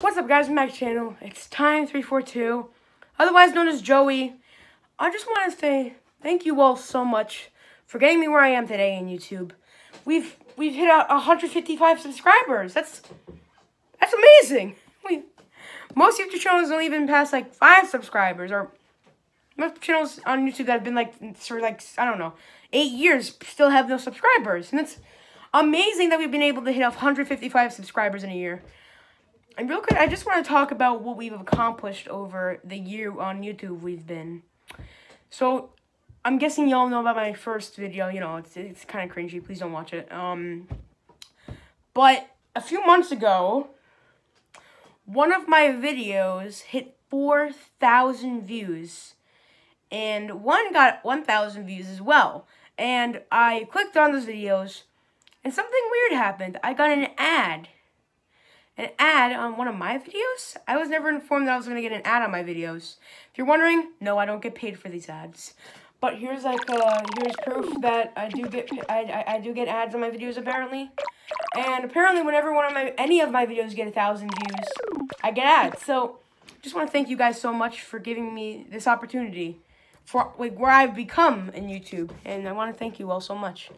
What's up guys, my channel. It's Time342, otherwise known as Joey. I just want to say thank you all so much for getting me where I am today in YouTube. We've we've hit out 155 subscribers. That's that's amazing. We most YouTube channels don't even pass like five subscribers, or most channels on YouTube that have been like for like I don't know eight years still have no subscribers, and it's amazing that we've been able to hit 155 subscribers in a year. And real quick, I just want to talk about what we've accomplished over the year on YouTube we've been. So, I'm guessing y'all know about my first video. You know, it's, it's kind of cringy. Please don't watch it. Um, but a few months ago, one of my videos hit 4,000 views. And one got 1,000 views as well. And I clicked on those videos, and something weird happened. I got an ad an ad on one of my videos? I was never informed that I was going to get an ad on my videos. If you're wondering, no, I don't get paid for these ads. But here's like, uh, here's proof that I do get, I, I, I do get ads on my videos apparently. And apparently whenever one of my, any of my videos get a thousand views, I get ads. So, just want to thank you guys so much for giving me this opportunity for, like, where I've become in YouTube. And I want to thank you all so much.